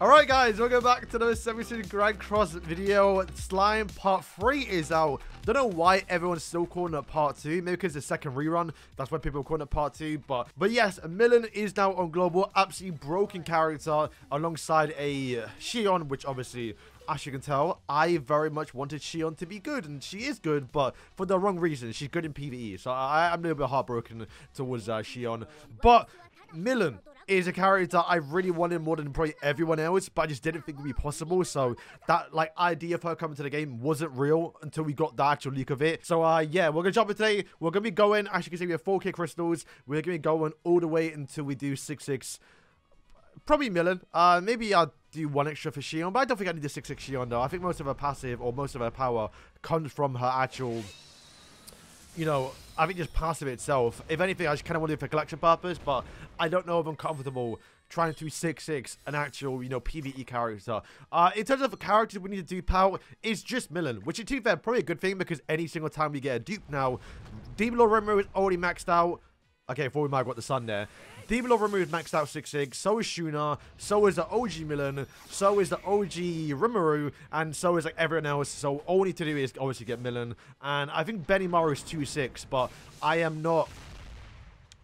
Alright guys, welcome back to the 17 Grand Cross video. Slime Part 3 is out. Don't know why everyone's still calling it Part 2. Maybe because it's the second rerun. That's why people are calling it Part 2. But but yes, Milim is now on Global. Absolutely broken character alongside a Shion, which obviously as you can tell, I very much wanted Shion to be good, and she is good, but for the wrong reason. She's good in PvE, so I, am a little bit heartbroken towards uh, Shion. But Milim is a character I really wanted more than probably everyone else, but I just didn't think it would be possible. So that like idea of her coming to the game wasn't real until we got the actual leak of it. So uh yeah, we're gonna jump in today. We're gonna be going, as you can see, we have 4k crystals. We're gonna be going all the way until we do 6-6. Probably Milim. Uh maybe I'll do one extra for Shion, but I don't think I need the 6-6 Shion though. I think most of her passive or most of her power comes from her actual you know, I think just passive itself. If anything, I just kind of want it for collection purpose, but I don't know if I'm comfortable trying to 6-6 an actual, you know, PvE character. Uh, in terms of characters we need to dupe out, it's just Milim, which is, to be fair, probably a good thing because any single time we get a dupe now, Demon Lord Rimuru is already maxed out. Okay, before we might got the sun there. Rimuru is maxed out 6-6, so is Shuna, so is the OG Milim, so is the OG Rimuru, and so is like everyone else. So all we need to do is obviously get Milim. And I think Benimaru is 2-6, but I am not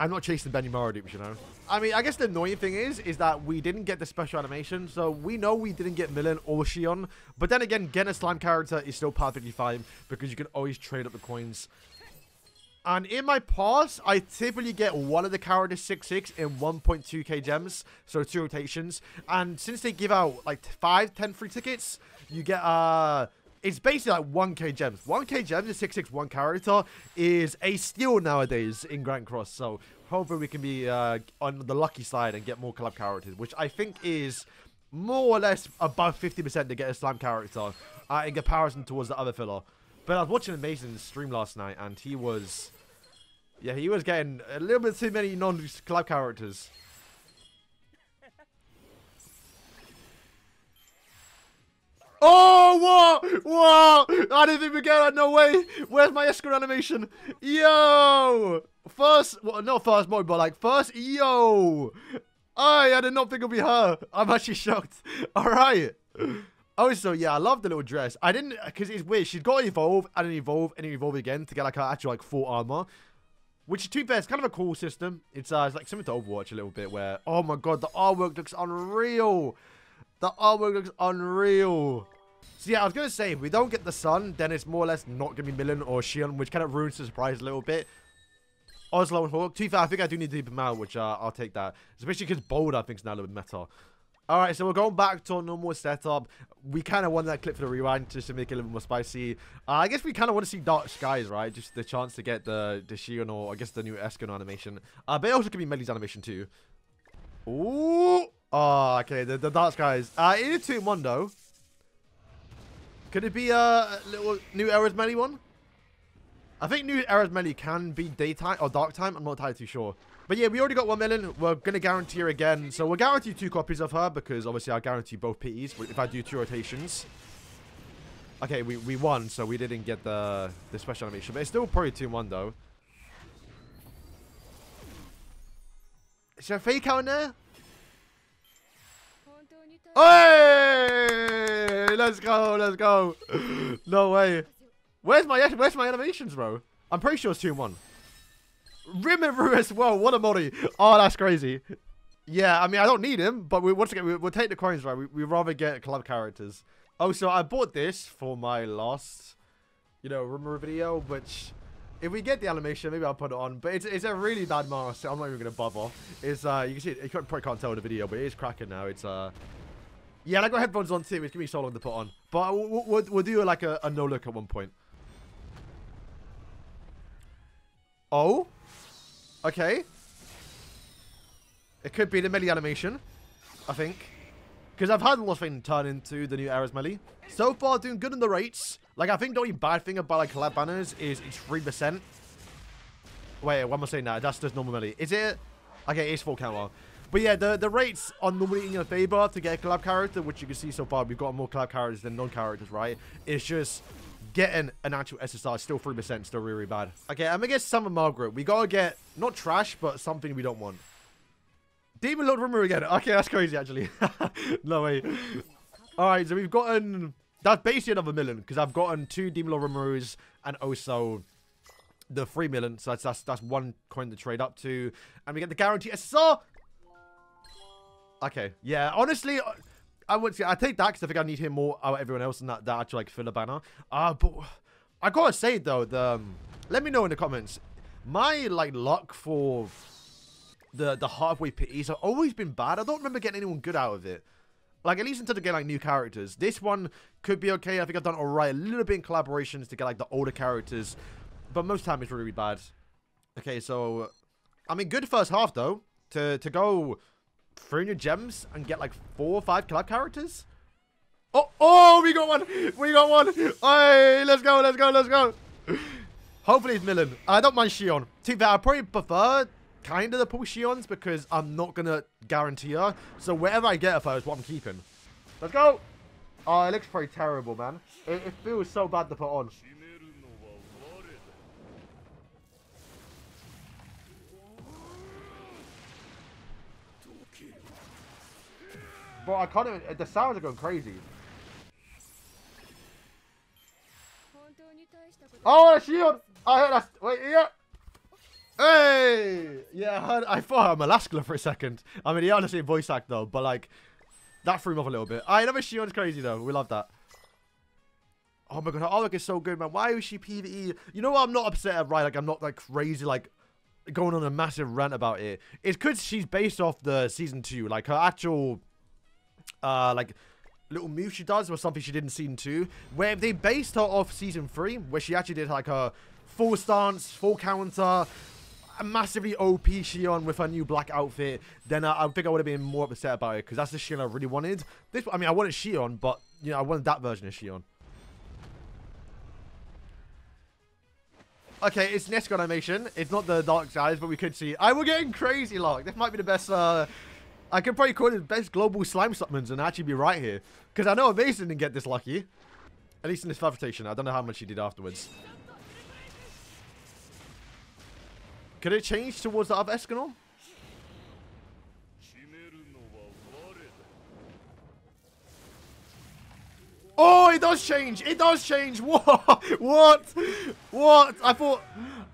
I'm not chasing Benimaru dupes, you know? I mean, I guess the annoying thing is, is that we didn't get the special animation, so we know we didn't get Milim or Shion, but then again, getting a slime character is still perfectly fine, because you can always trade up the coins. And in my past, I typically get one of the characters 6-6 in 1.2k gems, so two rotations. And since they give out like 5, 10 free tickets, you get, uh, it's basically like 1k gems. 1k gems is 6-6 one character is a steal nowadays in Grand Cross. So hopefully we can be uh, on the lucky side and get more collab characters, which I think is more or less above 50% to get a slime character uh, in comparison towards the other filler. But I was watching Amazing stream last night, and he was... Yeah, he was getting a little bit too many non-collab characters. Oh, what? What? I didn't even get that. No way. Where's my Esker animation? Yo. First, well, not first mode, but like first, yo. I, I did not think it would be her. I'm actually shocked. All right. Oh, so yeah, I love the little dress. I didn't, because it's weird. She's got to evolve and then evolve and then evolve again to get like her actual like full armor. Which, to be fair, it's kind of a cool system. It's, uh, it's like similar to Overwatch a little bit where, oh my god, the artwork looks unreal. The artwork looks unreal. So yeah, I was going to say, if we don't get the sun, then it's more or less not going to be Milim or Shion, which kind of ruins the surprise a little bit. Oslo and Hawk. To be fair, I think I do need to him out, which uh, I'll take that. Especially because Bold, I think, is now a little bit meta. Alright, so we're going back to our normal setup. We kind of want that clip for the rewind just to make it a little more spicy. Uh, I guess we kind of want to see Dark Skies, right? Just the chance to get the, the Shion or I guess the new Eskin animation. Uh, but it also could be Melly's animation too. Ooh! Oh, okay, the, the Dark Skies. Uh, it is 2 in 1 though. Could it be a little new Era's Melly one? I think new Era's Melly can be daytime or dark time. I'm not entirely too sure. But yeah, we already got 1 million. We're going to guarantee her again. So we'll guarantee two copies of her because obviously I'll guarantee both PEs if I do two rotations. Okay, we, we won, so we didn't get the, the special animation. But it's still probably 2-1 though. Is there a fake out in there? Hey! Let's go, let's go. no way. Where's my where's my animations, bro? I'm pretty sure it's 2-1. Rimuru as well. What a money. Oh, that's crazy. Yeah, I mean, I don't need him, but we once again, we, will take the coins, right? We, we rather get collab characters. Oh, so I bought this for my last, you know, Rimuru video, which if we get the animation, maybe I'll put it on. But it's, it's a really bad mask. I'm not even going to bother. It's, uh, you can see, it, you probably can't tell in the video, but it is cracking now. It's, uh, yeah, I got headphones on too. It's going to be so long to put on. But we'll, we'll, we'll do like a, a no look at one point. Oh? Okay. It could be the melee animation, I think. Because I've had a lot of things turn into the new Era's melee. So far, doing good in the rates. Like, I think the only bad thing about, like, collab banners is it's 3%. Wait, what am I saying now? That's just normal melee. Is it? Okay, it's full counter. But yeah, the, the rates are normally in your favor to get a collab character, which you can see so far. We've got more collab characters than non-characters, right? It's just getting an actual SSR still 3%, still really, bad. Okay, I'm get Summer Margaret. We gotta get, not trash, but something we don't want. Demon Lord Rimuru again. Okay, that's crazy, actually. no way. All right, so we've gotten... That's basically another million, because I've gotten two Demon Lord Rimurus and also the three million. So that's, that's, that's one coin to trade up to. And we get the guarantee SSR. Okay, yeah, honestly... I would say I take that because I think I need him more out of everyone else than that, that actual like filler banner. Uh, but I gotta say though, the um, let me know in the comments. My like luck for the the halfway pities have always been bad. I don't remember getting anyone good out of it. Like at least until they get like new characters. This one could be okay. I think I've done alright. A little bit in collaborations to get like the older characters, but most time it's really, really bad. Okay, so I mean, good first half though. To to go 300 gems and get like four or five collab characters? Oh, oh, we got one. We got one. Hey, let's go, let's go, let's go. Hopefully it's Milim. I don't mind Shion. To be I probably prefer kind of the pull Shions because I'm not going to guarantee her. So wherever I get her is what I'm keeping. Let's go. Oh, it looks pretty terrible, man. It, it feels so bad to put on. But I can't even, the sounds are going crazy. Oh, a shield! I heard that. Wait, yeah. Hey! Yeah, I, heard, I thought I'm Alaska for a second. I mean, he honestly voice act though, but like, that threw him off a little bit. I know Shion's crazy though. We love that. Oh my god, her artwork is so good, man. Why is she PvE? You know what? I'm not upset at, right? Like, I'm not like crazy, like, going on a massive rant about it. It's because she's based off the season two. Like, her actual uh, like little move she does was something she did in season two, where they based her off season three, where she actually did like a full stance, full counter, massively OP Shion with her new black outfit, then I, I think I would have been more upset about it because that's the Shion I really wanted. This, I mean, I wanted Shion, but you know, I wanted that version of Shion. Okay, it's Nesco animation. It's not the Dark Skies, but we could see. I we're getting crazy, like This might be the best uh, I could probably call it the best global slime summons and actually be right here. Because I know Amazing didn't get this lucky. At least in this fabrication. I don't know how much he did afterwards. Could it change towards the other Escanor? Oh, it does change. It does change. What? What? What? I thought...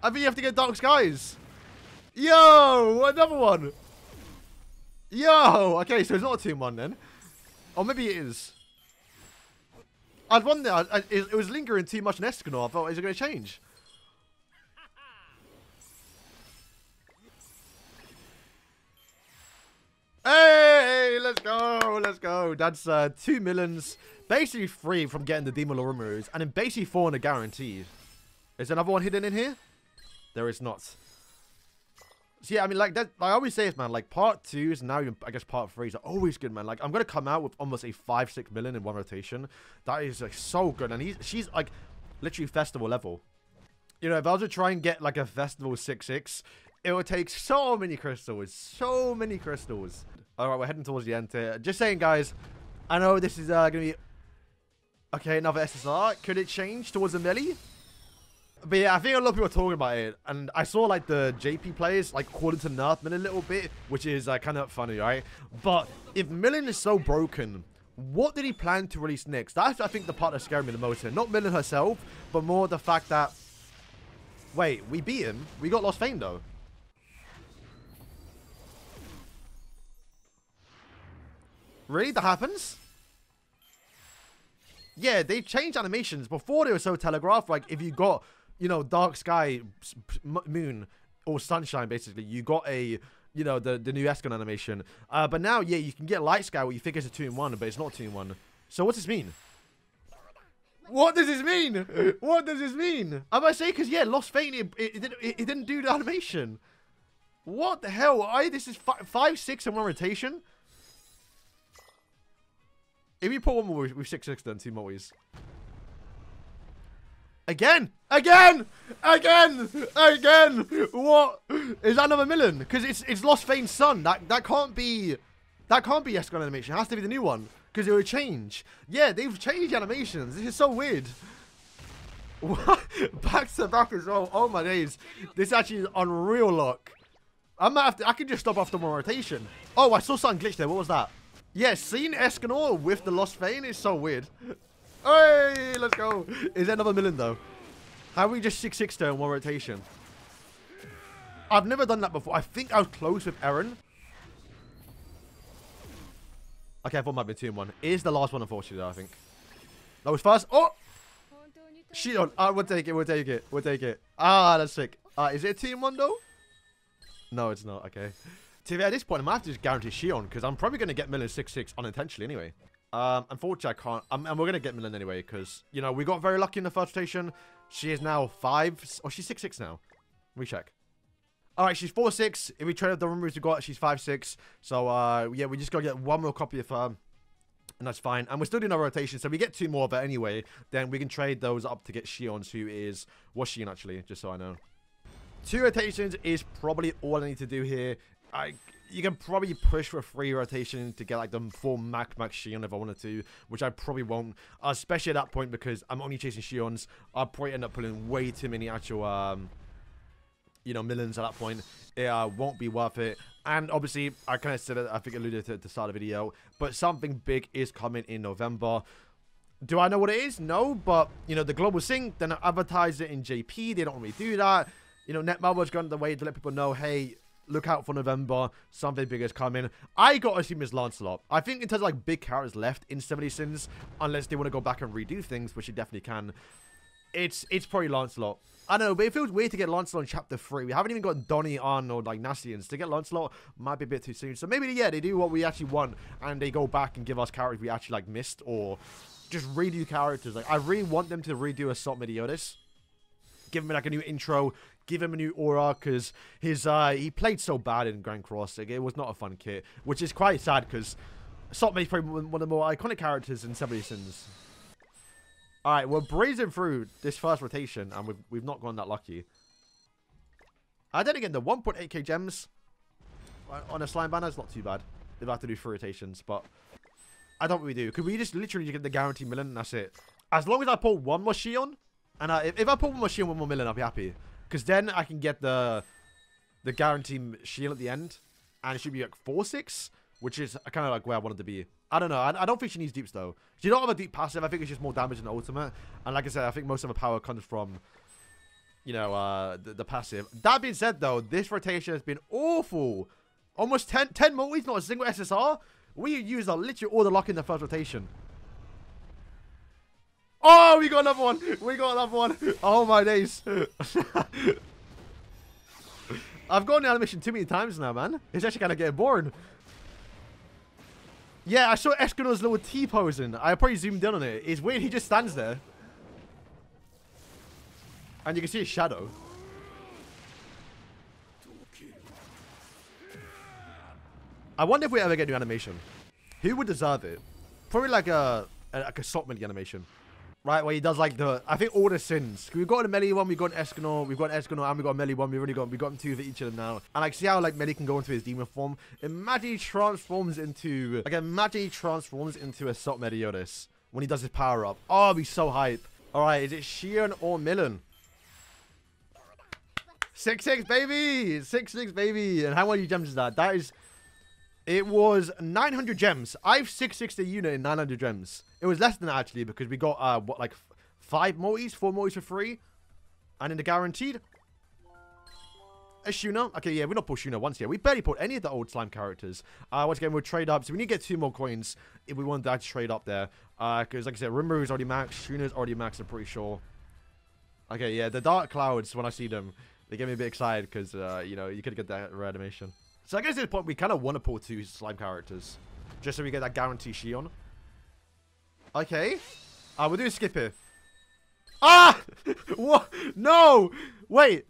I think you have to get Dark Skies. Yo, another one. Yo! Okay, so it's not a 2-1 then. Or maybe it is. I'd wonder, I, I, it, was lingering too much in Escanor. I thought, is it going to change? Hey, let's go, let's go. That's uh, two millions, basically free from getting the Demon Lord and then basically four on a guaranteed. Is another one hidden in here? There is not. Yeah, I mean, like that. I always say this, man. Like part twos, now I guess part threes are always good, man. Like I'm gonna come out with almost a five, six million in one rotation. That is like so good, and he's she's like literally festival level. You know, if I was to try and get like a festival six six, it would take so many crystals, so many crystals. All right, we're heading towards the end here. Just saying, guys. I know this is uh, gonna be okay. Another SSR. Could it change towards a melee? But yeah, I think a lot of people are talking about it, and I saw like the JP players like calling to nerf Milim a little bit, which is uh, kind of funny, right? But if Milim is so broken, what did he plan to release next? That's I think the part that scared me the most here. Not Milim herself, but more the fact that wait, we beat him. We got Lostvayne though. Really? That happens? Yeah, they changed animations. Before they were so telegraphed. Like, if you got you know, dark sky, moon, or sunshine, basically, you got a, you know, the, the new Escon animation. Uh, but now, yeah, you can get light sky where you think it's a 2-in-1, but it's not 2-in-1. So what does this mean? What does this mean? What does this mean? I might say, because, yeah, Lostvayne, it, it, it, it, didn't do the animation. What the hell? I This is five, five six, and one rotation? If you put one more with 6-6, then two more ways. Again! Again! Again! Again! What? Is that another million? Because it's it's Lostvayne's son. That that can't be that can't be Escon animation. It has to be the new one. Because it will change. Yeah, they've changed animations. This is so weird. What? back to back as well. Oh my days. This actually is unreal luck. I might have to, I can just stop after one rotation. Oh, I saw something glitch there. What was that? Yeah, seeing Escanor with the Lostvayne is so weird. Hey, let's go. Is there another million, though? How are we just 6-6 there in one rotation? I've never done that before. I think I was close with Aaron. Okay, I thought it might be 2 in 1. It is the last one, unfortunately, though, I think. That was first. Oh! Shion. Ah, we'll take it. We'll take it. We'll take it. Ah, that's sick. Uh, is it a 2 in 1, though? No, it's not. Okay. TV, at this point, I might have to just guarantee Shion because I'm probably going to get Milim 6-6 unintentionally anyway. Um, unfortunately, I can't. And we're going to get Milim anyway because, you know, we got very lucky in the first rotation. She is now 5. Oh, she's 6-6 now. Let me check. All right, she's 4-6. If we trade up the rumors we got, she's 5-6. So, uh, yeah, we just got to get one more copy of her. And that's fine. And we're still doing our rotation, so we get two more of anyway. Then we can trade those up to get Shion's, who is... What's Shion, actually? Just so I know. Two rotations is probably all I need to do here. I you can probably push for free rotation to get like the full Mac Max Shion if I wanted to, which I probably won't, especially at that point because I'm only chasing Shions. I'll probably end up pulling way too many actual, um, you know, millions at that point. It uh, won't be worth it. And obviously, I kind of said it, I think alluded to it at the start of the video, but something big is coming in November. Do I know what it is? No, but, you know, the Global Sync, then advertise it in JP. They don't really do that. You know, Netmarble gone the way to let people know, hey, look out for November. Something big is coming. I got to see it's Lancelot. I think in terms of like big characters left in 70 Sins, unless they want to go back and redo things, which they definitely can, it's it's probably Lancelot. I know, but it feels weird to get Lancelot in Chapter 3. We haven't even got Donnie on or like Nastians. To get Lancelot might be a bit too soon. So maybe, yeah, they do what we actually want and they go back and give us characters we actually like missed or just redo characters. Like, I really want them to redo Assault Meliodas give him like a new intro, give him a new aura because his uh he played so bad in Grand Cross. Like, it was not a fun kit, which is quite sad because is probably one of the more iconic characters in 70 Sins. Alright, we're breezing through this first rotation and we've, we've not gone that lucky. I then again, the 1.8k gems on a slime banner is not too bad. I have to do three rotations, but I don't really do. Could we just literally get the guaranteed Milim and that's it? As long as I pull one more Shion, and uh, if, if I pull one more one more million, I'll be happy. Because then I can get the the guaranteed shield at the end. And it should be like 4-6. Which is kind of like where I wanted to be. I don't know. I, I don't think she needs deeps though. She don't have a deep passive. I think it's just more damage than ultimate. And like I said, I think most of her power comes from, you know, uh, the, the passive. That being said though, this rotation has been awful. Almost 10, 10 multis, not a single SSR. We used literally all the luck in the first rotation. Oh, we got another one. We got another one. Oh, my days. I've gone the animation too many times now, man. It's actually kind of getting boring. Yeah, I saw Escanor's little T-posing. I probably zoomed in on it. It's weird. He just stands there. And you can see his shadow. I wonder if we ever get new animation. Who would deserve it? Probably like a, a like a Sotman animation. Right, where he does like the, I think all the sins. We've got a melee one, we've got an Escanor, we've got an Escanor, and we've got a melee one. We've already got, we've got two of each of them now. And like, see how like melee can go into his demon form. Imagine transforms into, like imagine transforms into a Sot Meliodas when he does his power up. Oh, be so hype. All right, is it Shion or Milim? Six six baby, six six baby, and how many gems is that? That is it was 900 gems. I've 660 unit in 900 gems. It was less than that, actually, because we got, uh, what, like, five multis? Four multis for free? And in the guaranteed, a Shuna. Okay, yeah, we're not pulled Shuna once yet. We barely put any of the old slime characters. Uh, once again, we'll trade up. So we need to get two more coins if we want that to trade up there. Uh Because, uh, like I said, Rimuru is already maxed. Shuna's already maxed, I'm pretty sure. Okay, yeah, the Dark Clouds, when I see them, they get me a bit excited because, uh, you know, you could get that rare animation. So I guess at this point, we kind of want to pull two slime characters. Just so we get that guarantee Shion. Okay. Uh, we'll do a skip here. Ah! what? No! Wait.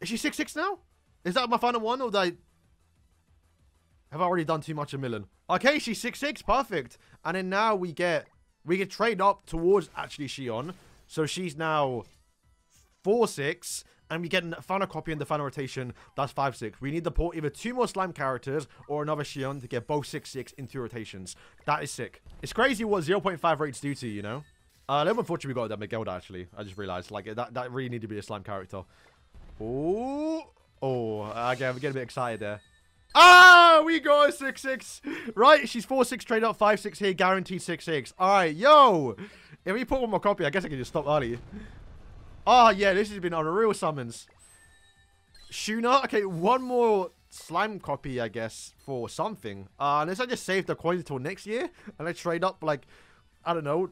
Is she 6-6 now? Is that my final one, or did I... Have I already done too much a million? Okay, she's 6-6. Perfect. And then now we get... We get trade up towards actually Shion. So she's now 4-6 and we get a final copy in the final rotation. That's 5-6. We need to put either two more slime characters or another Shion to get both 6-6 in two rotations. That is sick. It's crazy what 0.5 rates do to you, you know? Uh, a little unfortunate we got that Miguel actually. I just realized. Like, that, that really need to be a slime character. Oh, Oh, okay, I'm getting a bit excited there. Ah, we got a 6-6. Right, she's 4-6 trade up, 5-6 here, guaranteed 6-6. All right, yo. If we put one more copy, I guess I can just stop early. Oh, yeah, this has been unreal summons. Shuna. Okay, one more slime copy, I guess, for something. Uh, unless I just save the coins until next year and I trade up, like, I don't know,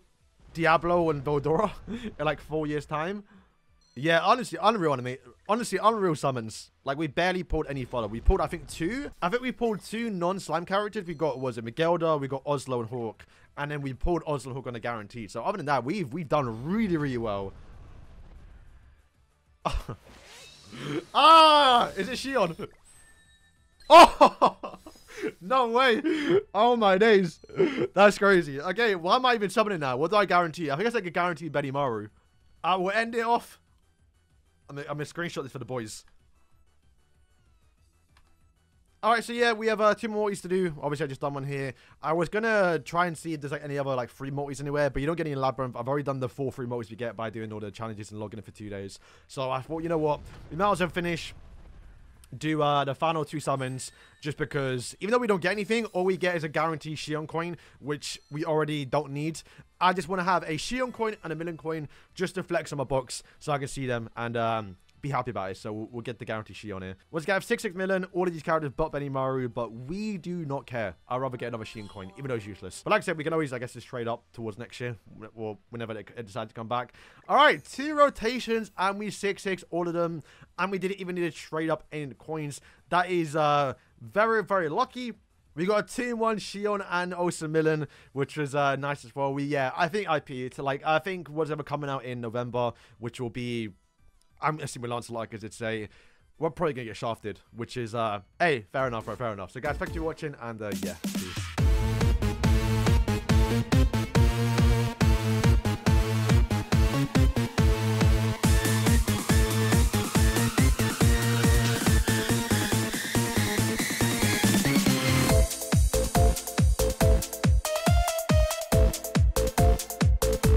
Diablo and Veldora in like four years' time. Yeah, honestly, unreal anime. Honestly, unreal summons. Like, we barely pulled any fodder. We pulled, I think, two. I think we pulled two non-slime characters. We got, was it Miguelda? We got Oslo and Hawk. And then we pulled Oslo and Hawk on a guarantee. So, other than that, we've, we've done really, really well. ah! Is it Shion? Oh! no way. Oh, my days. That's crazy. Okay, why am I even summoning now? What do I guarantee? I think I said I could guarantee Benimaru. I will end it off I'm gonna, I'm gonna screenshot this for the boys. Alright, so yeah, we have uh, two more multis to do. Obviously, I just done one here. I was gonna try and see if there's like any other like free multis anywhere, but you don't get any in Labyrinth. I've already done the four free multis we get by doing all the challenges and logging in for two days. So I thought, you know what? We might as well finish do uh, the final two summons just because even though we don't get anything, all we get is a guaranteed Shion coin, which we already don't need. I just want to have a Shion coin and a million coin just to flex on my box so I can see them and um, be happy about it. So we'll, we'll get the guarantee She on here. Once again, I have 6 6 million, all of these characters but Benimaru, but we do not care. I'd rather get another Shion coin, even though it's useless. But like I said, we can always, I guess, just trade up towards next year or whenever they decide to come back. All right, two rotations and we 6 6 all of them. And we didn't even need to trade up in coins. That is uh, very, very lucky. We got a team one Shion and Osa Milan, which was uh, nice as well. We yeah, I think IP to like I think whatever coming out in November, which will be I'm assuming Lancelot because it's a we're probably gonna get shafted, which is uh hey, fair enough, right, fair enough. So guys, thank you for watching and uh yeah, peace.